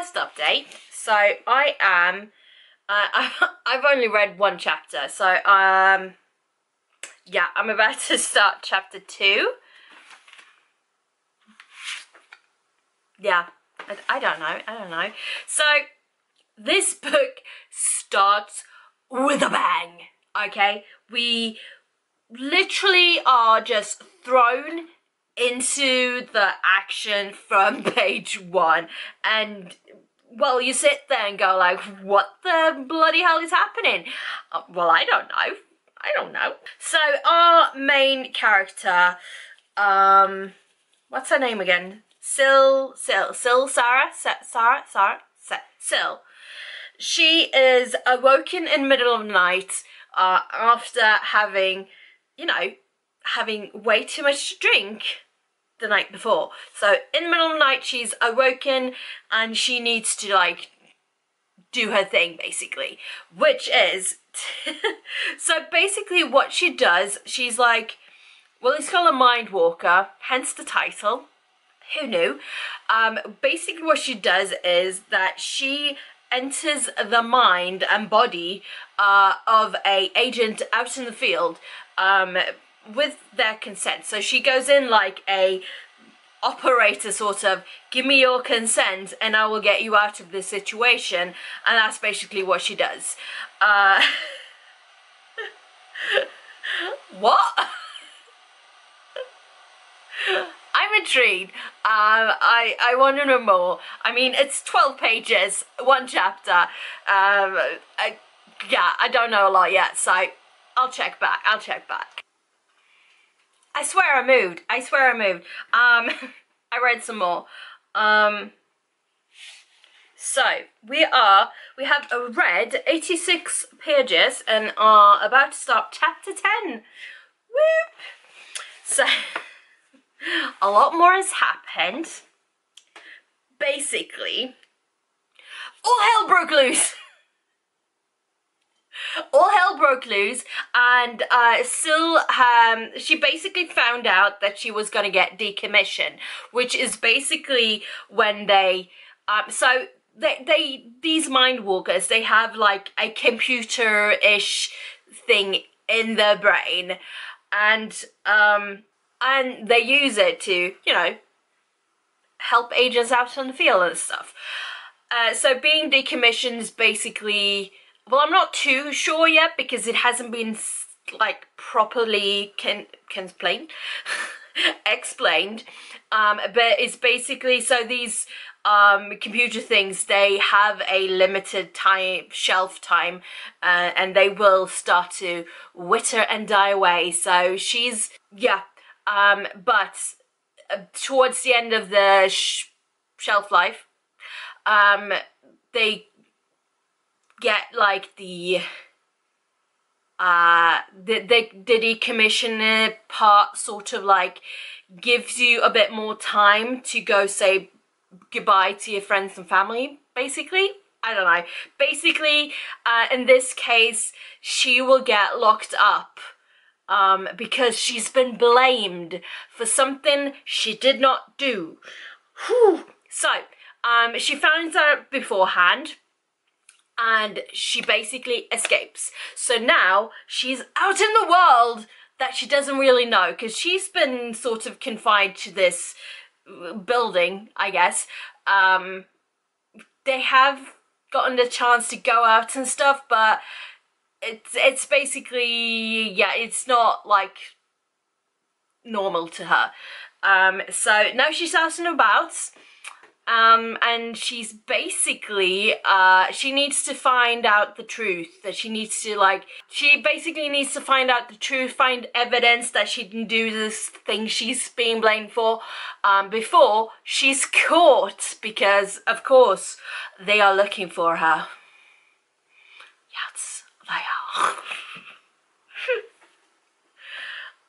first update. So I am, uh, I've only read one chapter. So um, yeah, I'm about to start chapter two. Yeah, I, I don't know. I don't know. So this book starts with a bang. Okay, we literally are just thrown into the action from page one. And well you sit there and go like what the bloody hell is happening? Uh, well i don't know. I don't know. So our main character um what's her name again? Sil, Sil, Sil, Sarah, Sarah, Sarah, Sil. She is awoken in the middle of the night uh, after having, you know, having way too much to drink the night before. So in the middle of the night, she's awoken and she needs to like do her thing basically, which is so basically what she does, she's like, well, it's called a mind walker, hence the title. Who knew? Um, basically, what she does is that she enters the mind and body uh, of a agent out in the field um, with their consent. So she goes in like a operator sort of give me your consent and I will get you out of this situation and that's basically what she does. Uh, what? I'm intrigued. Um, I, I want to know more. I mean, it's 12 pages, one chapter. Um, I, yeah, I don't know a lot yet, so I'll check back. I'll check back. I swear I moved. I swear I moved. Um, I read some more. Um, so we are, we have read 86 pages and are about to start chapter 10. Whoop! So a lot more has happened. Basically, all hell broke loose. all hell broke loose and uh, still um, she basically found out that she was going to get decommissioned which is basically when they um, so they, they these mind walkers they have like a computer-ish thing in their brain and um and they use it to you know help agents out on the field and stuff. Uh, so being decommissioned is basically well, I'm not too sure yet because it hasn't been like properly can explained explained. Um but it's basically so these um computer things they have a limited time shelf time uh, and they will start to wither and die away. So she's yeah um but uh, towards the end of the sh shelf life um they get like the uh the, the, the decommissioner part sort of like gives you a bit more time to go say goodbye to your friends and family basically. I don't know. Basically uh, in this case she will get locked up um, because she's been blamed for something she did not do. Whew. so um, she finds out beforehand and she basically escapes. So now she's out in the world that she doesn't really know because she's been sort of confined to this building, I guess. Um, they have gotten the chance to go out and stuff, but it's it's basically yeah, it's not like normal to her. Um, so now she's out and about um, and she's basically, uh, she needs to find out the truth, that she needs to like, she basically needs to find out the truth, find evidence that she didn't do this thing she's being blamed for, um, before she's caught, because of course they are looking for her. Yes, they are.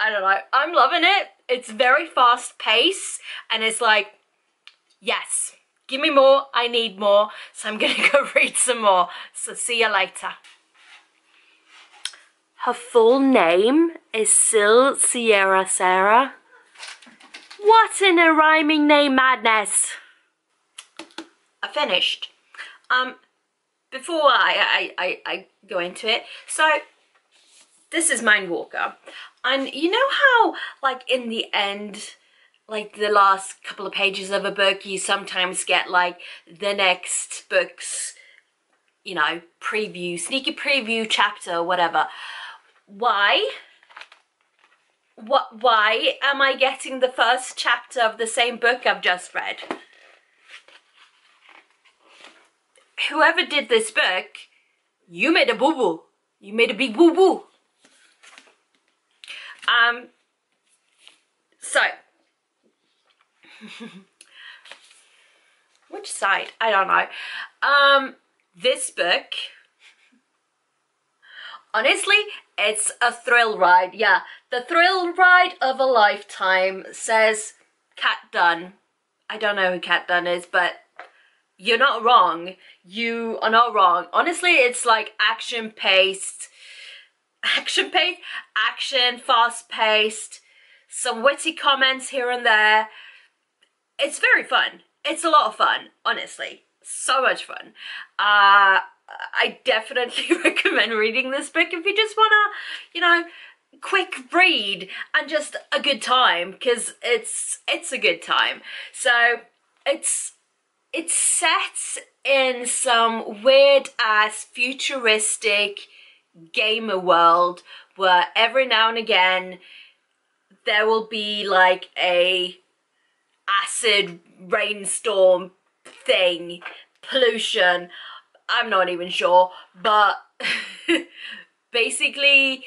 I don't know, I'm loving it. It's very fast pace and it's like, yes, give me more, I need more, so I'm gonna go read some more. So see you later. Her full name is Sil Sierra Sarah. What in a rhyming name madness? I finished. Um, before I, I, I, I go into it, so this is Mindwalker. And you know how, like, in the end, like the last couple of pages of a book, you sometimes get like the next book's, you know, preview, sneaky preview chapter, or whatever. Why? What? Why am I getting the first chapter of the same book I've just read? Whoever did this book, you made a boo boo. You made a big boo boo. Um. So Which side? I don't know. Um, this book, honestly, it's a thrill ride. Yeah, the thrill ride of a lifetime says Kat Dunn. I don't know who Kat Dunn is, but you're not wrong. You are not wrong. Honestly, it's like action paced, action paced, action fast paced, some witty comments here and there it's very fun. It's a lot of fun, honestly. So much fun. Uh, I definitely recommend reading this book if you just wanna, you know, quick read and just a good time because it's it's a good time. So it's it's set in some weird ass futuristic gamer world where every now and again there will be like a acid rainstorm thing, pollution. I'm not even sure, but basically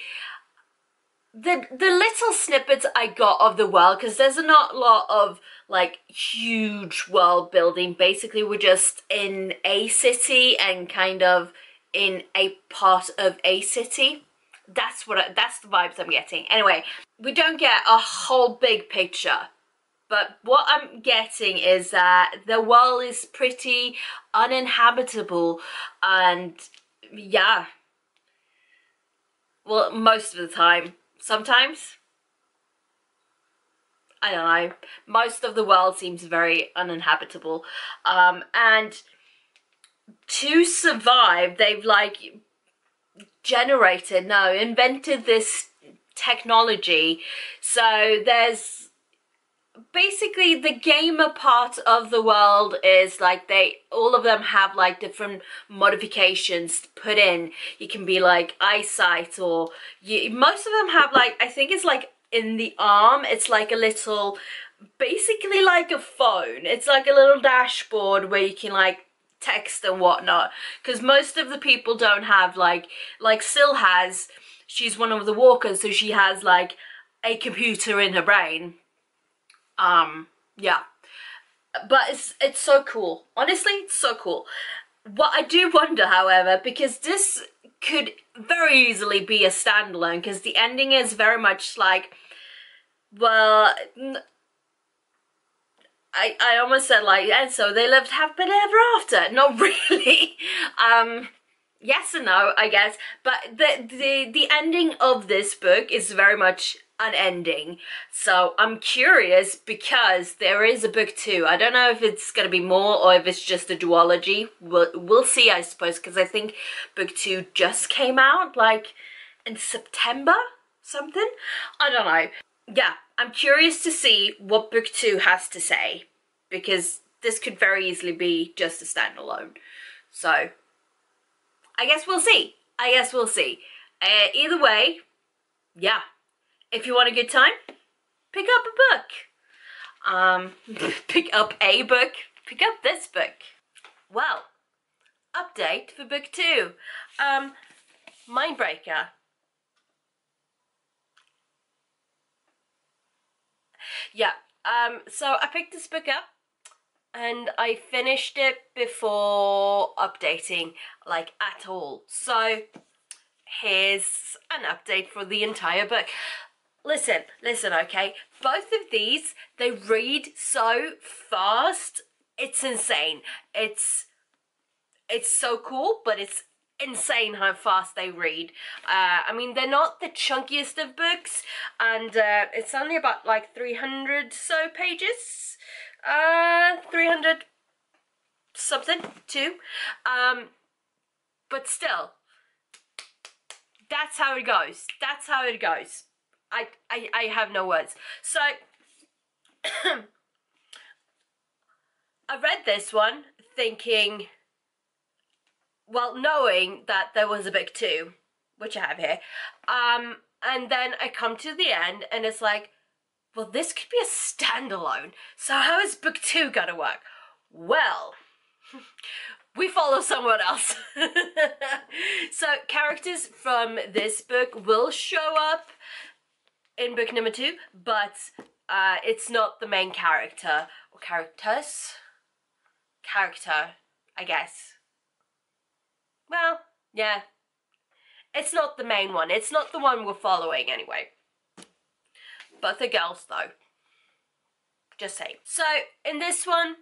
the the little snippets I got of the world because there's not a lot of like huge world building. Basically, we're just in a city and kind of in a part of a city. That's what I, that's the vibes I'm getting. Anyway, we don't get a whole big picture but what I'm getting is that the world is pretty uninhabitable and yeah. Well, most of the time. Sometimes. I don't know. Most of the world seems very uninhabitable. Um, and to survive, they've like generated, no, invented this technology. So there's basically the gamer part of the world is like they all of them have like different modifications put in. You can be like eyesight or you, most of them have like i think it's like in the arm it's like a little basically like a phone. It's like a little dashboard where you can like text and whatnot. Because most of the people don't have like like Sil has. She's one of the walkers so she has like a computer in her brain um, yeah. But it's it's so cool. Honestly, it's so cool. What I do wonder, however, because this could very easily be a standalone, because the ending is very much like, well, I, I almost said like, and so they lived happily ever after. Not really. um, yes and no, I guess. But the, the, the ending of this book is very much an ending. So I'm curious because there is a book two. I don't know if it's going to be more or if it's just a duology. We'll, we'll see, I suppose, because I think book two just came out like in September, something. I don't know. Yeah, I'm curious to see what book two has to say because this could very easily be just a standalone. So I guess we'll see. I guess we'll see. Uh, either way, yeah, if you want a good time, pick up a book. Um, pick up a book, pick up this book. Well, update for book two. Um, Mindbreaker. Yeah, um, so I picked this book up and I finished it before updating, like at all. So here's an update for the entire book. Listen, listen, okay? Both of these, they read so fast. It's insane. It's it's so cool, but it's insane how fast they read. Uh, I mean, they're not the chunkiest of books, and uh, it's only about like 300 so pages. Uh, 300 something too. Um, but still, that's how it goes. That's how it goes. I, I, I have no words. So, I read this one thinking, well, knowing that there was a book two, which I have here, um, and then I come to the end and it's like, well, this could be a standalone. So how is book two gonna work? Well, we follow someone else. so characters from this book will show up in book number two, but uh, it's not the main character or characters. Character, I guess. Well, yeah. It's not the main one. It's not the one we're following anyway. But the girls though. Just saying. So in this one,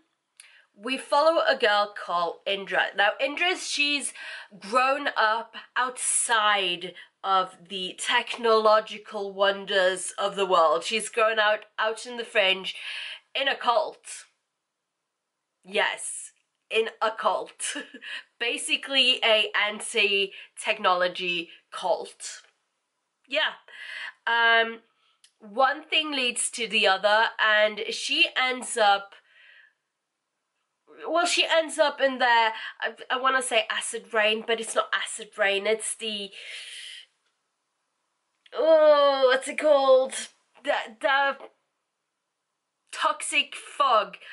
we follow a girl called Indra. Now, Indra, she's grown up outside of the technological wonders of the world. She's grown out out in the fringe in a cult. Yes, in a cult. Basically a anti-technology cult. Yeah. Um one thing leads to the other and she ends up well, she ends up in there. I, I want to say acid rain, but it's not acid rain. It's the oh, what's it called? The the toxic fog.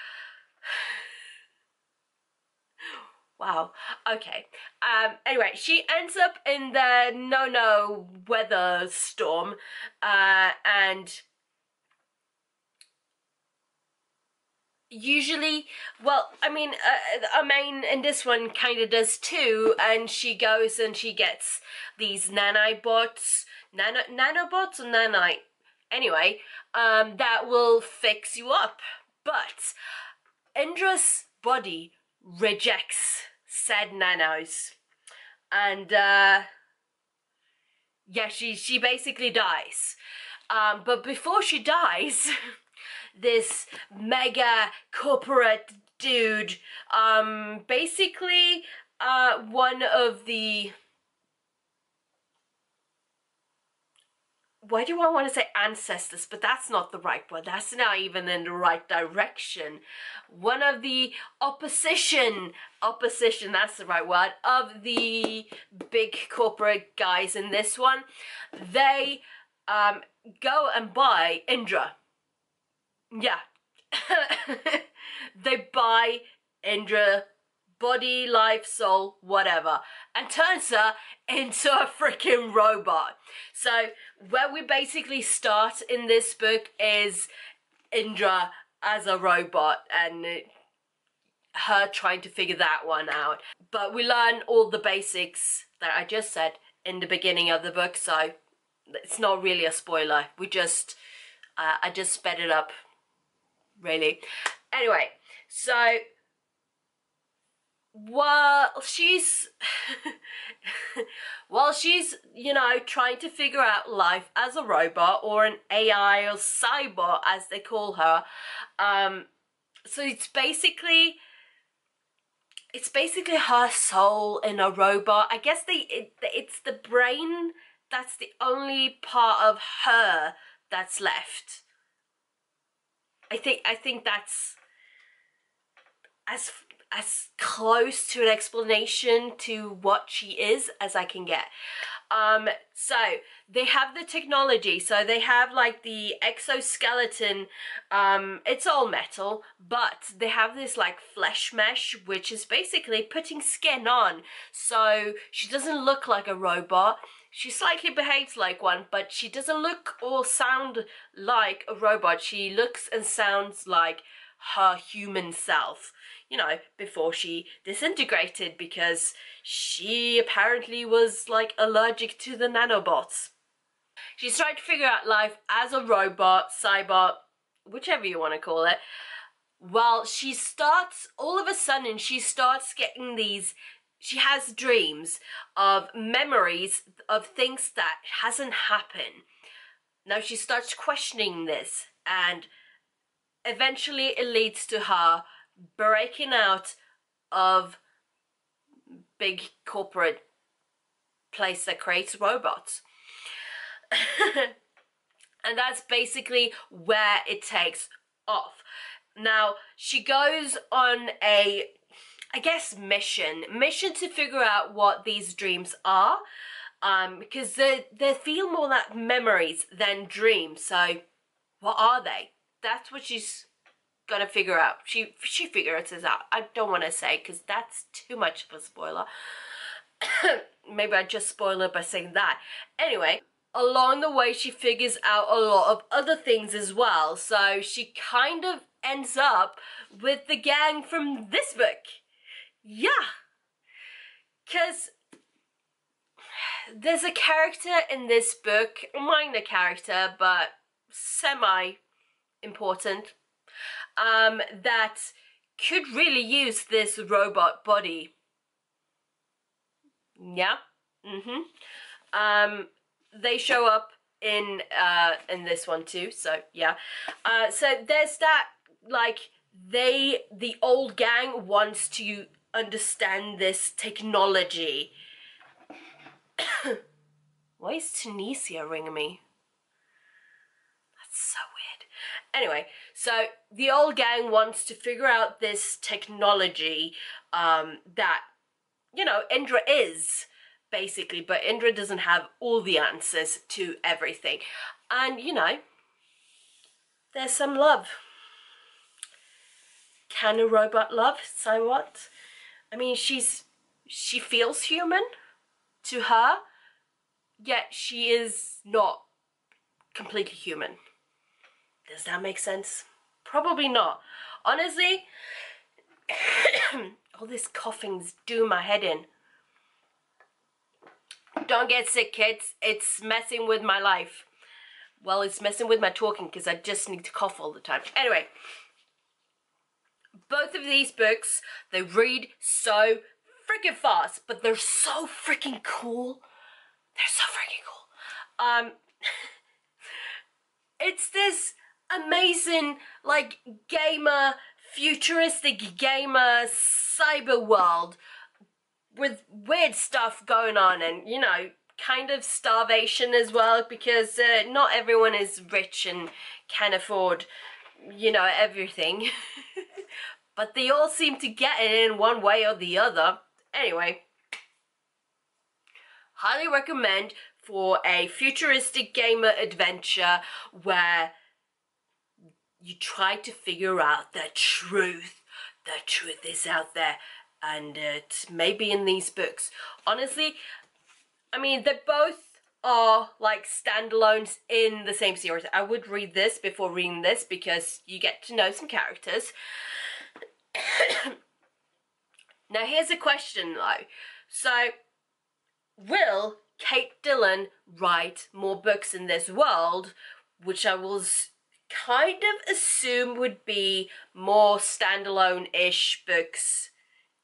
Wow. Okay. Um. Anyway, she ends up in the no no weather storm, uh, and usually well i mean uh, main in this one kind of does too and she goes and she gets these nanobots nano nanobots or nanite. Anyway um that will fix you up. But indra's body rejects said nanos. And uh yeah she she basically dies. Um but before she dies this mega corporate dude. Um, basically, uh, one of the why do I want to say ancestors, but that's not the right word. That's not even in the right direction. One of the opposition, opposition, that's the right word, of the big corporate guys in this one, they um, go and buy Indra yeah. they buy Indra body, life, soul, whatever, and turns her into a freaking robot. So where we basically start in this book is Indra as a robot and her trying to figure that one out. But we learn all the basics that I just said in the beginning of the book, so it's not really a spoiler. We just, uh, I just sped it up really. Anyway, so while she's while she's you know trying to figure out life as a robot or an AI or cyber as they call her. Um so it's basically it's basically her soul in a robot. I guess the it, it's the brain that's the only part of her that's left. I think I think that's as as close to an explanation to what she is as I can get. Um, so they have the technology, so they have like the exoskeleton, um, it's all metal, but they have this like flesh mesh, which is basically putting skin on, so she doesn't look like a robot, she slightly behaves like one, but she doesn't look or sound like a robot. She looks and sounds like her human self, you know, before she disintegrated because she apparently was like allergic to the nanobots. She's trying to figure out life as a robot, cybot, whichever you want to call it. Well, she starts, all of a sudden, she starts getting these she has dreams of memories of things that hasn't happened. Now she starts questioning this and eventually it leads to her breaking out of big corporate place that creates robots. and that's basically where it takes off. Now, she goes on a, I guess, mission. Mission to figure out what these dreams are. Um, because they, they feel more like memories than dreams. So, what are they? That's what she's gonna figure out. She she figures it out. I don't want to say because that's too much of a spoiler. Maybe I just spoil it by saying that. Anyway, along the way she figures out a lot of other things as well. So she kind of ends up with the gang from this book. Yeah. Because there's a character in this book, a minor character, but semi important, um, that could really use this robot body. Yeah. Mm-hmm. Um, they show up in uh in this one too so yeah uh so there's that like they the old gang wants to understand this technology why is tunisia ringing me that's so weird anyway so the old gang wants to figure out this technology um that you know indra is basically, but Indra doesn't have all the answers to everything. And, you know, there's some love. Can a robot love? So what? I mean, she's, she feels human to her, yet she is not completely human. Does that make sense? Probably not. Honestly, all this coughing's doing my head in. Don't get sick, kids. It's messing with my life. Well, it's messing with my talking because I just need to cough all the time. Anyway, both of these books, they read so freaking fast, but they're so freaking cool. They're so freaking cool. Um, it's this amazing, like, gamer, futuristic gamer cyber world with weird stuff going on and, you know, kind of starvation as well because uh, not everyone is rich and can afford, you know, everything. but they all seem to get it in one way or the other. Anyway, highly recommend for a futuristic gamer adventure where you try to figure out the truth. The truth is out there and it may be in these books. Honestly, I mean, they both are like standalones in the same series. I would read this before reading this because you get to know some characters. now, here's a question though. So, will Kate Dylan write more books in this world, which I will kind of assume would be more standalone-ish books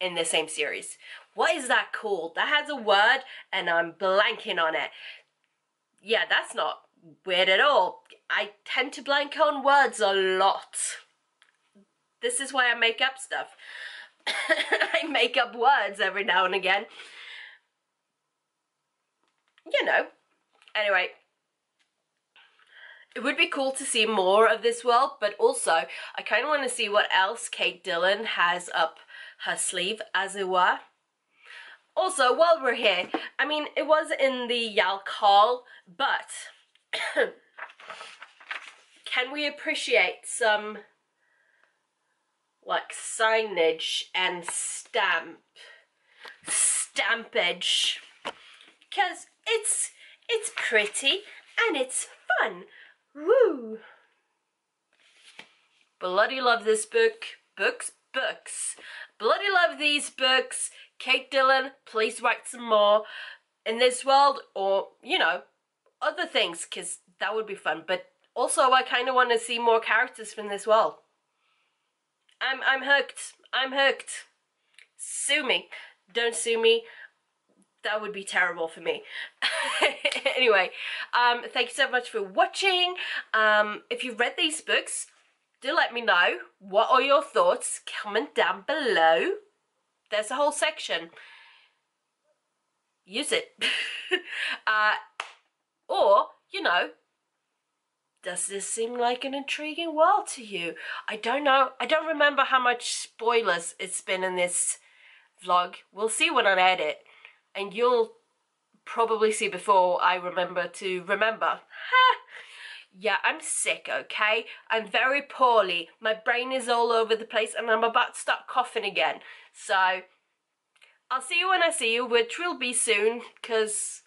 in the same series. What is that called? That has a word and I'm blanking on it. Yeah, that's not weird at all. I tend to blank on words a lot. This is why I make up stuff. I make up words every now and again. You know. Anyway, it would be cool to see more of this world, but also I kind of want to see what else Kate Dylan has up her sleeve, as it were. Also, while we're here, I mean, it was in the YALC haul, but can we appreciate some like signage and stamp stampage because it's it's pretty and it's fun woo bloody love this book books books Bloody love these books. Kate Dylan, please write some more in this world or, you know, other things because that would be fun. But also I kind of want to see more characters from this world. I'm, I'm hooked. I'm hooked. Sue me. Don't sue me. That would be terrible for me. anyway, um, thank you so much for watching. Um, if you've read these books, do let me know. What are your thoughts? Comment down below. There's a whole section. Use it. uh, or, you know, does this seem like an intriguing world to you? I don't know. I don't remember how much spoilers it's been in this vlog. We'll see when I edit. And you'll probably see before I remember to remember. yeah, I'm sick, okay? I'm very poorly. My brain is all over the place and I'm about to start coughing again. So, I'll see you when I see you, which will be soon, because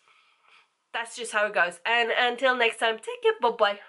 that's just how it goes. And until next time, take care, bye-bye.